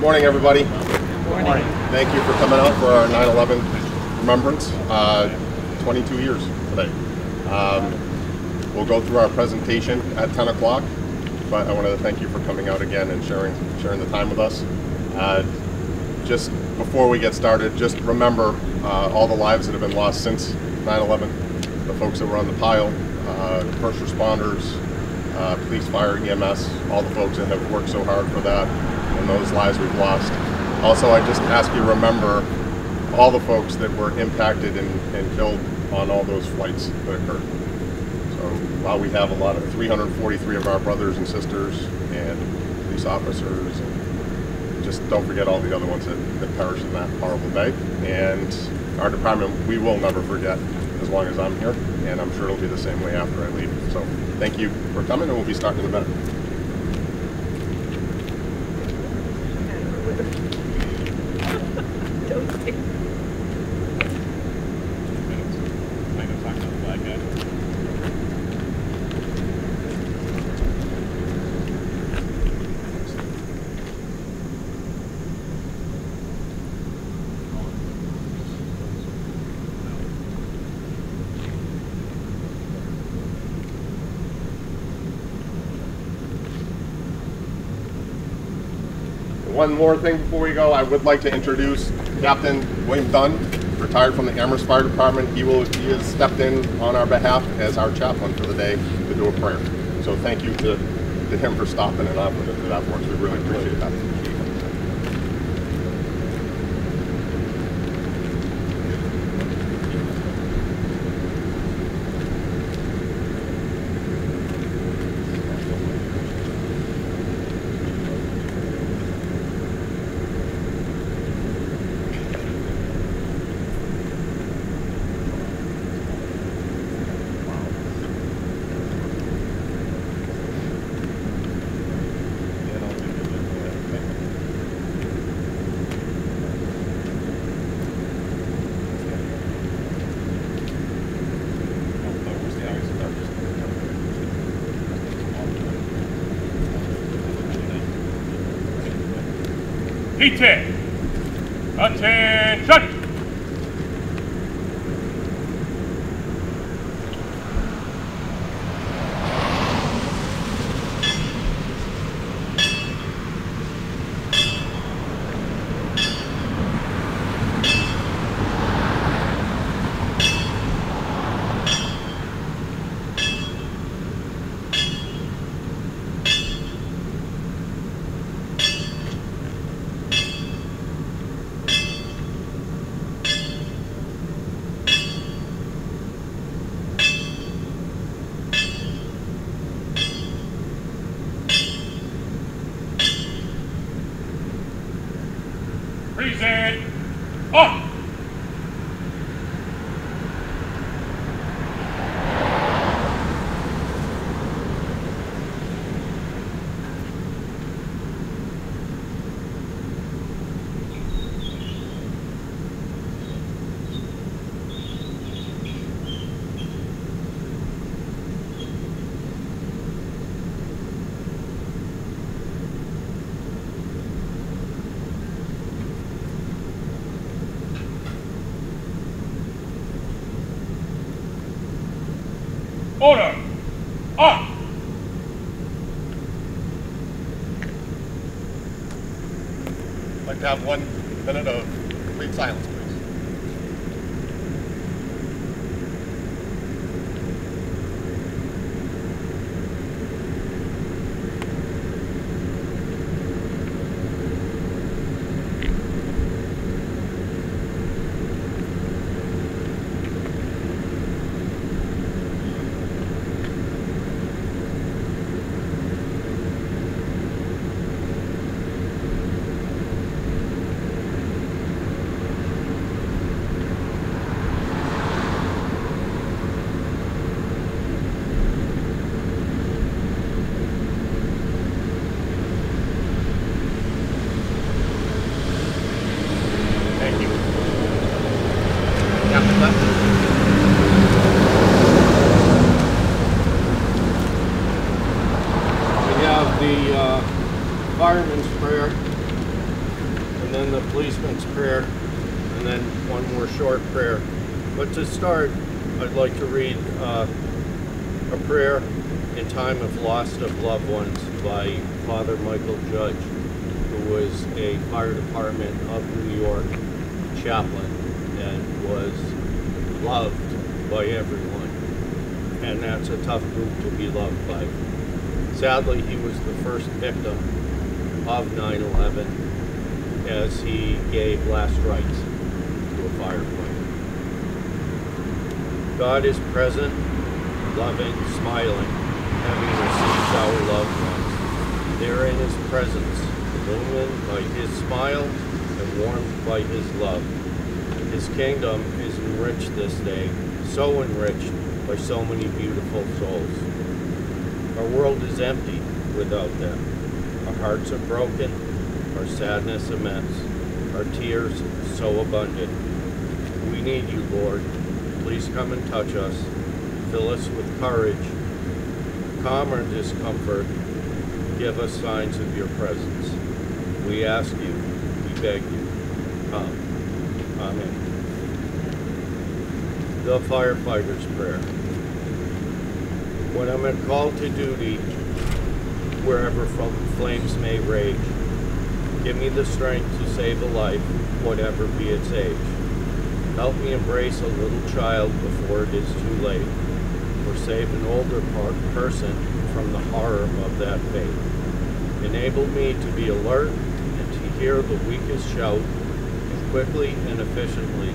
Morning, everybody. Morning. Thank you for coming out for our 9/11 remembrance. Uh, 22 years today. Um, we'll go through our presentation at 10 o'clock, but I wanted to thank you for coming out again and sharing sharing the time with us. Uh, just before we get started, just remember uh, all the lives that have been lost since 9/11. The folks that were on the pile, uh, first responders, uh, police, fire, EMS, all the folks that have worked so hard for that and those lives we've lost. Also, I just ask you to remember all the folks that were impacted and, and killed on all those flights that occurred. So while we have a lot of 343 of our brothers and sisters and police officers, and just don't forget all the other ones that, that perished in that horrible day. And our department, we will never forget as long as I'm here, and I'm sure it'll be the same way after I leave. So thank you for coming, and we'll be starting in a minute. One more thing before we go, I would like to introduce Captain William Dunn, retired from the Amherst Fire Department. He will he has stepped in on our behalf as our chaplain for the day to do a prayer. So thank you to, to him for stopping and offering do that for us. We really appreciate that. Heated. Attention! Present. On! Oh. Order! On! I'd like to have one minute of complete silence, please. Start, I'd like to read uh, a prayer in time of loss of loved ones by Father Mychal Judge, who was a fire department of New York chaplain and was loved by everyone. And that's a tough group to be loved by. Sadly, he was the first victim of 9-11 as he gave last rites to a firefighter. God is present, loving, smiling, having received our loved ones. They're in his presence, illumined by his smile and warmed by his love. His kingdom is enriched this day, so enriched by so many beautiful souls. Our world is empty without them. Our hearts are broken, our sadness immense, our tears so abundant. We need you, Lord. Please come and touch us. Fill us with courage. Calm our discomfort. Give us signs of your presence. We ask you, we beg you, come. Amen. The Firefighter's Prayer. When I'm called to duty, wherever flames may rage, give me the strength to save a life, whatever be its age. Help me embrace a little child before it is too late, or save an older person from the horror of that fate. Enable me to be alert and to hear the weakest shout, and quickly and efficiently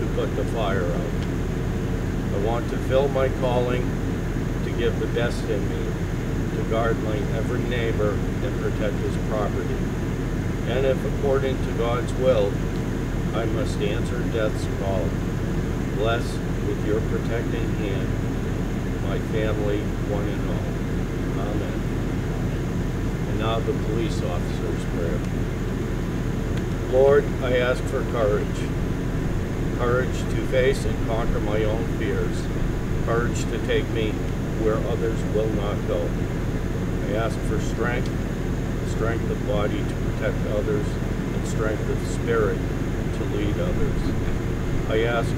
to put the fire out. I want to fill my calling to give the best in me, to guard my every neighbor and protect his property. And if according to God's will, I must answer death's call, bless with your protecting hand my family, one and all. Amen. And now the police officer's prayer. Lord, I ask for courage. Courage to face and conquer my own fears. Courage to take me where others will not go. I ask for strength, strength of body to protect others, and strength of spirit to lead others. I ask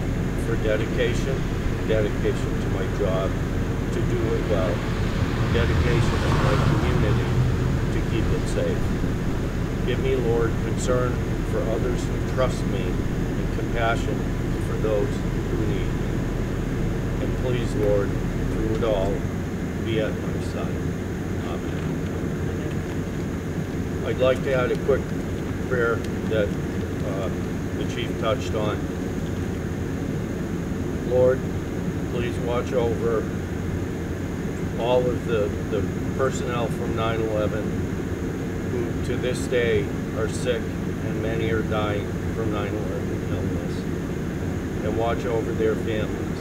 for dedication, dedication to my job, to do it well, dedication to my community, to keep it safe. Give me, Lord, concern for others who trust me and compassion for those who need me. And please, Lord, through it all, be at my side. Amen. I'd like to add a quick prayer that chief touched on. Lord, please watch over all of the, the personnel from 9-11 who to this day are sick and many are dying from 9-11 illness. And watch over their families.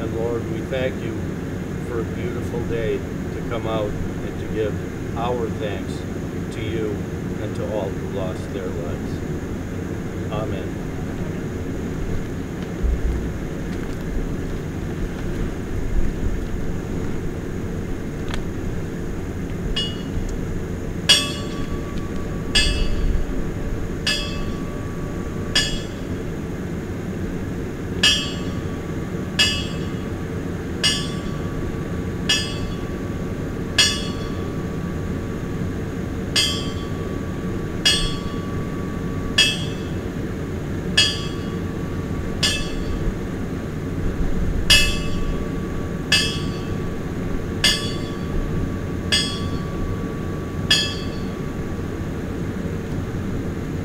And Lord, we thank you for a beautiful day to come out and to give our thanks to you and to all who lost their lives. Amen.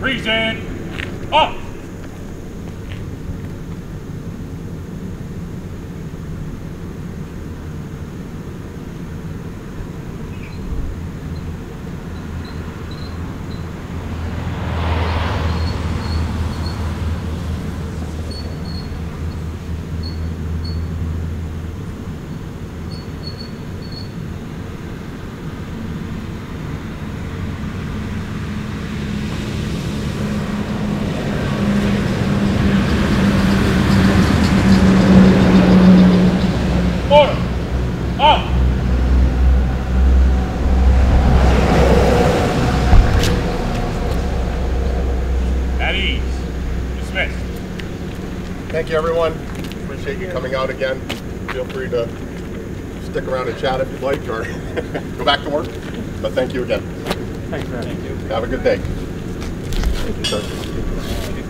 Present. Stick around and chat if you'd like, or go back to work. But thank you again. Thanks, man. Have a good day. Thank you, sir.